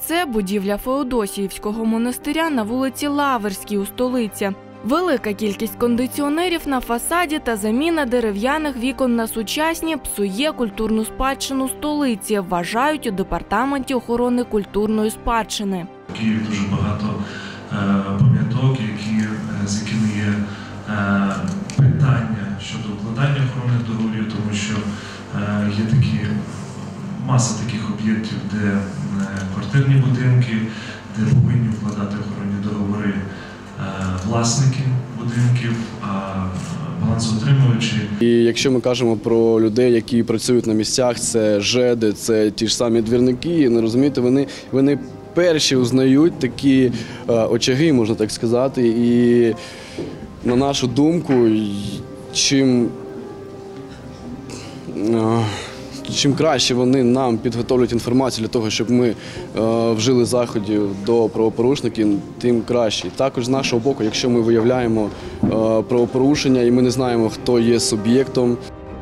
це будівля Феодосіївського монастиря на вулиці Лаверській у столиці. Велика кількість кондиціонерів на фасаді та заміна дерев'яних вікон на сучасні псує культурну спадщину столиці, вважають у департаменті охорони культурної спадщини. В Києві дуже багато е, пам'яток, які, е, з якими є е, питання щодо укладання охоронних договорів, тому що є такі маса таких об'єктів, де е, квартирні будинки, де повинні укладати охоронні договори е, власники будинків, балансоутримувачі І якщо ми кажемо про людей, які працюють на місцях, це жеди, це ті ж самі двірники, ну розумієте, вони, вони перші узнають такі е, очаги, можна так сказати. І на нашу думку, чим. Чим краще вони нам підготовлять інформацію для того, щоб ми е, вжили заходів до правопорушників, тим краще. Також з нашого боку, якщо ми виявляємо е, правопорушення і ми не знаємо, хто є суб'єктом,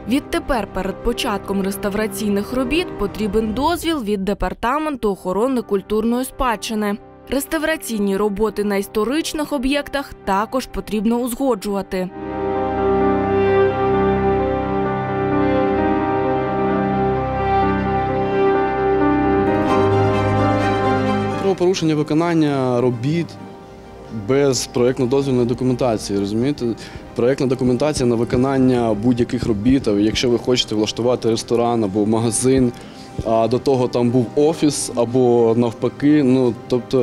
Відтепер перед початком реставраційних робіт потрібен дозвіл від департаменту охорони культурної спадщини. Реставраційні роботи на історичних об'єктах також потрібно узгоджувати. Правопорушення виконання робіт без проєктно-дозвільної документації. Розумієте? Проєктна документація на виконання будь-яких робіт. Якщо ви хочете влаштувати ресторан або магазин, а до того там був офіс або навпаки. Ну тобто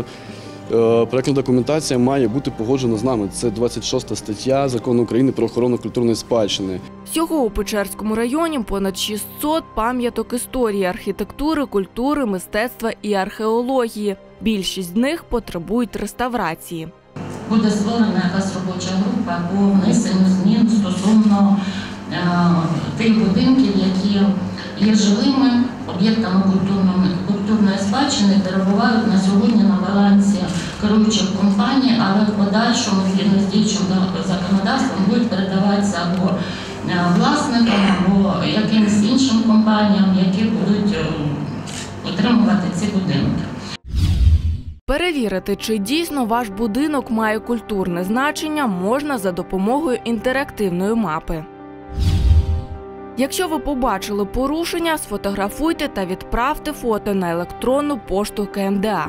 е, проєктна документація має бути погоджена з нами. Це 26 стаття закону України про охорону культурної спадщини. Всього у Печерському районі понад 600 пам'яток історії, архітектури, культури, мистецтва і археології. Більшість з них потребують реставрації. буде створена якась робоча група по внесенню змін стосовно е, тих будинків, які є живими об'єктами культурної, спадщини, перебувають на сьогодні на балансі керуючих компаній, але в подальшому згідно з діючим законодавством будуть передаватися або е, власникам, або якимось іншим компаніям, які будуть е, отримувати ці будинки. Перевірити, чи дійсно ваш будинок має культурне значення, можна за допомогою інтерактивної мапи. Якщо ви побачили порушення, сфотографуйте та відправте фото на електронну пошту КМДА.